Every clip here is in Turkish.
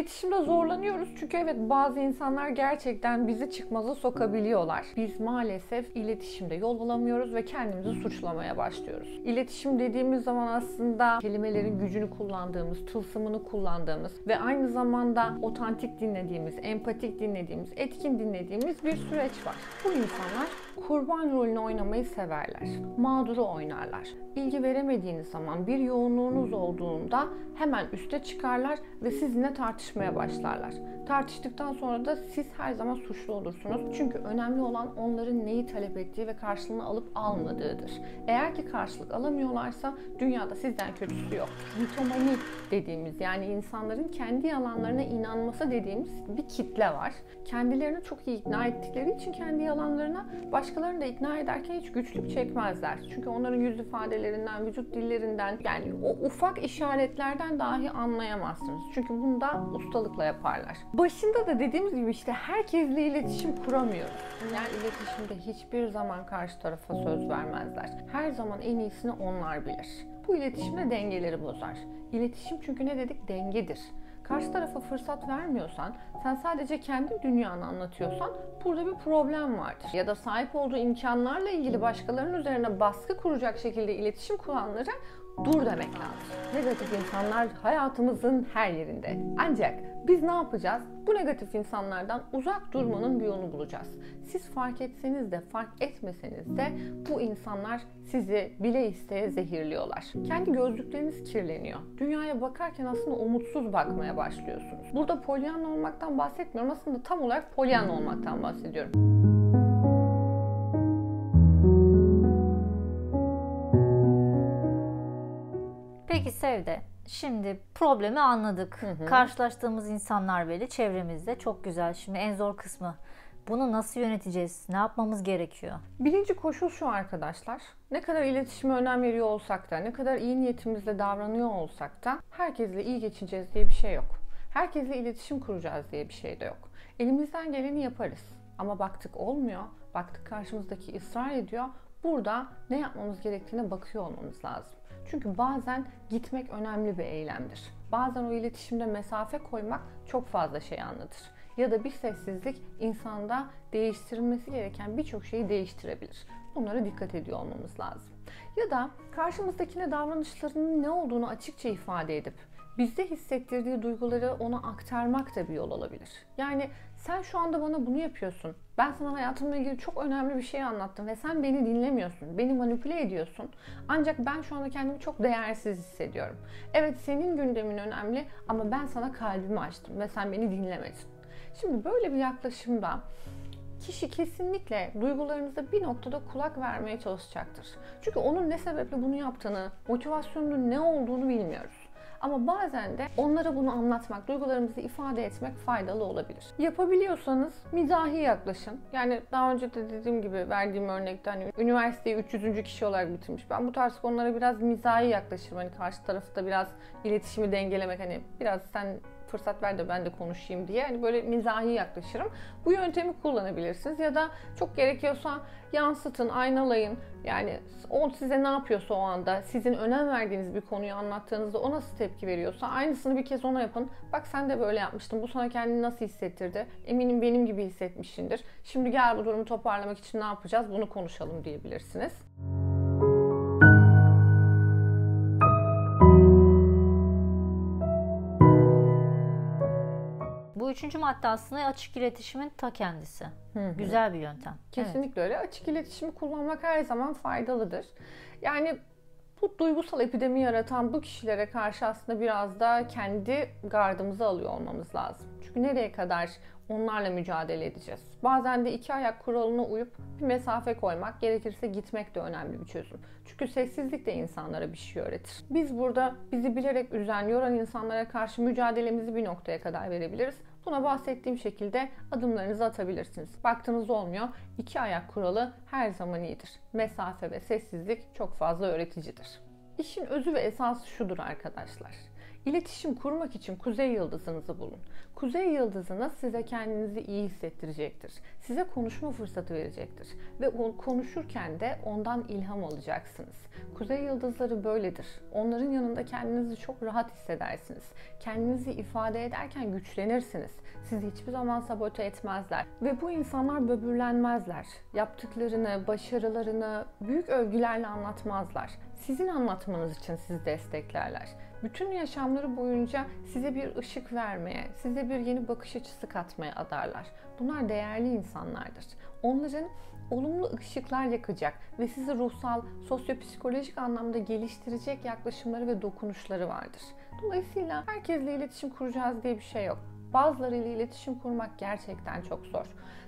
İletişimde zorlanıyoruz çünkü evet bazı insanlar gerçekten bizi çıkmaza sokabiliyorlar. Biz maalesef iletişimde yol bulamıyoruz ve kendimizi suçlamaya başlıyoruz. İletişim dediğimiz zaman aslında kelimelerin gücünü kullandığımız, tılsımını kullandığımız ve aynı zamanda otantik dinlediğimiz, empatik dinlediğimiz, etkin dinlediğimiz bir süreç var. Bu insanlar kurban rolünü oynamayı severler. Mağduru oynarlar. İlgi veremediğiniz zaman bir yoğunluğunuz olduğunda hemen üste çıkarlar ve sizinle tartışmaya başlarlar. Tartıştıktan sonra da siz her zaman suçlu olursunuz. Çünkü önemli olan onların neyi talep ettiği ve karşılığını alıp almadığıdır. Eğer ki karşılık alamıyorlarsa dünyada sizden kötüsü yok. Mitomani dediğimiz yani insanların kendi yalanlarına inanması dediğimiz bir kitle var. Kendilerini çok iyi ikna ettikleri için kendi yalanlarına başkalarını da ikna ederken hiç güçlük çekmezler. Çünkü onların yüz ifadelerinden, vücut dillerinden yani o ufak işaretlerden dahi anlayamazsınız. Çünkü bunu da ustalıkla yaparlar. Başında da dediğimiz gibi işte herkesle iletişim kuramıyoruz. Yani iletişimde hiçbir zaman karşı tarafa söz vermezler. Her zaman en iyisini onlar bilir. Bu iletişimde dengeleri bozar. İletişim çünkü ne dedik? Dengedir. Karşı tarafa fırsat vermiyorsan, sen sadece kendi dünyanı anlatıyorsan burada bir problem vardır. Ya da sahip olduğu imkanlarla ilgili başkalarının üzerine baskı kuracak şekilde iletişim kuranlara dur demek lazım. Negatif insanlar hayatımızın her yerinde. Ancak biz ne yapacağız? Bu negatif insanlardan uzak durmanın bir yolunu bulacağız. Siz fark etseniz de fark etmeseniz de bu insanlar sizi bile isteye zehirliyorlar. Kendi gözlükleriniz kirleniyor. Dünyaya bakarken aslında umutsuz bakmaya başlıyorsunuz. Burada polyan olmaktan bahsetmiyorum. Aslında tam olarak polyan olmaktan bahsediyorum. Peki Sevde, şimdi problemi anladık. Hı hı. Karşılaştığımız insanlar belli çevremizde. Çok güzel. Şimdi en zor kısmı. Bunu nasıl yöneteceğiz? Ne yapmamız gerekiyor? Birinci koşul şu arkadaşlar. Ne kadar iletişime önem veriyor olsak da, ne kadar iyi niyetimizle davranıyor olsak da herkesle iyi geçineceğiz diye bir şey yok. Herkesle iletişim kuracağız diye bir şey de yok. Elimizden geleni yaparız. Ama baktık olmuyor, baktık karşımızdaki ısrar ediyor. Burada ne yapmamız gerektiğine bakıyor olmamız lazım. Çünkü bazen gitmek önemli bir eylemdir. Bazen o iletişimde mesafe koymak çok fazla şey anlatır. Ya da bir sessizlik insanda değiştirilmesi gereken birçok şeyi değiştirebilir. Bunlara dikkat ediyor olmamız lazım. Ya da karşımızdakine davranışlarının ne olduğunu açıkça ifade edip bizde hissettirdiği duyguları ona aktarmak da bir yol olabilir. Yani sen şu anda bana bunu yapıyorsun. Ben sana hayatımla ilgili çok önemli bir şey anlattım ve sen beni dinlemiyorsun. Beni manipüle ediyorsun. Ancak ben şu anda kendimi çok değersiz hissediyorum. Evet senin gündemin önemli ama ben sana kalbimi açtım ve sen beni dinlemedin. Şimdi böyle bir yaklaşımda kişi kesinlikle duygularınıza bir noktada kulak vermeye çalışacaktır. Çünkü onun ne sebeple bunu yaptığını, motivasyonunun ne olduğunu bilmiyoruz. Ama bazen de onlara bunu anlatmak, duygularımızı ifade etmek faydalı olabilir. Yapabiliyorsanız mizahi yaklaşın. Yani daha önce de dediğim gibi verdiğim örnekte hani üniversiteyi 300. kişi olarak bitirmiş. Ben bu tarz konulara biraz mizahi yaklaşırım. Hani karşı tarafı da biraz iletişimi dengelemek hani biraz sen fırsat ver de ben de konuşayım diye hani böyle mizahi yaklaşırım. Bu yöntemi kullanabilirsiniz ya da çok gerekiyorsa yansıtın, aynalayın. Yani o size ne yapıyorsa o anda, sizin önem verdiğiniz bir konuyu anlattığınızda o nasıl tepki veriyorsa aynısını bir kez ona yapın. Bak sen de böyle yapmıştın. Bu sana kendini nasıl hissettirdi? Eminim benim gibi hissetmişsindir. Şimdi gel bu durumu toparlamak için ne yapacağız? Bunu konuşalım diyebilirsiniz. Üçüncü madde aslında açık iletişimin ta kendisi. Hı hı. Güzel bir yöntem. Kesinlikle evet. öyle. Açık iletişimi kullanmak her zaman faydalıdır. Yani bu duygusal epidemi yaratan bu kişilere karşı aslında biraz da kendi gardımızı alıyor olmamız lazım. Çünkü nereye kadar onlarla mücadele edeceğiz? Bazen de iki ayak kuralına uyup bir mesafe koymak, gerekirse gitmek de önemli bir çözüm. Çünkü sessizlik de insanlara bir şey öğretir. Biz burada bizi bilerek üzen, yoran insanlara karşı mücadelemizi bir noktaya kadar verebiliriz. Buna bahsettiğim şekilde adımlarınızı atabilirsiniz. Baktığınız olmuyor. İki ayak kuralı her zaman iyidir. Mesafe ve sessizlik çok fazla öğreticidir. İşin özü ve esası şudur arkadaşlar. İletişim kurmak için kuzey yıldızınızı bulun. Kuzey yıldızınız size kendinizi iyi hissettirecektir. Size konuşma fırsatı verecektir. Ve konuşurken de ondan ilham alacaksınız. Kuzey yıldızları böyledir. Onların yanında kendinizi çok rahat hissedersiniz. Kendinizi ifade ederken güçlenirsiniz. Sizi hiçbir zaman sabote etmezler. Ve bu insanlar böbürlenmezler. Yaptıklarını, başarılarını büyük övgülerle anlatmazlar. Sizin anlatmanız için sizi desteklerler. Bütün yaşamları boyunca size bir ışık vermeye, size bir yeni bakış açısı katmaya adarlar. Bunlar değerli insanlardır. Onların olumlu ışıklar yakacak ve sizi ruhsal, sosyopsikolojik anlamda geliştirecek yaklaşımları ve dokunuşları vardır. Dolayısıyla herkesle iletişim kuracağız diye bir şey yok. Bazılarıyla iletişim kurmak gerçekten çok zor.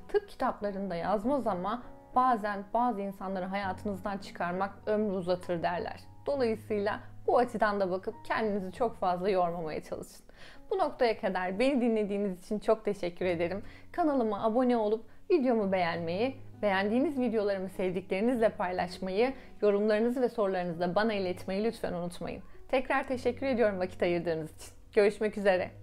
Tıp kitaplarında yazmaz ama bazen bazı insanları hayatınızdan çıkarmak ömrü uzatır derler. Dolayısıyla bu açıdan da bakıp kendinizi çok fazla yormamaya çalışın. Bu noktaya kadar beni dinlediğiniz için çok teşekkür ederim. Kanalıma abone olup videomu beğenmeyi, beğendiğiniz videolarımı sevdiklerinizle paylaşmayı, yorumlarınızı ve sorularınızı da bana iletmeyi lütfen unutmayın. Tekrar teşekkür ediyorum vakit ayırdığınız için. Görüşmek üzere.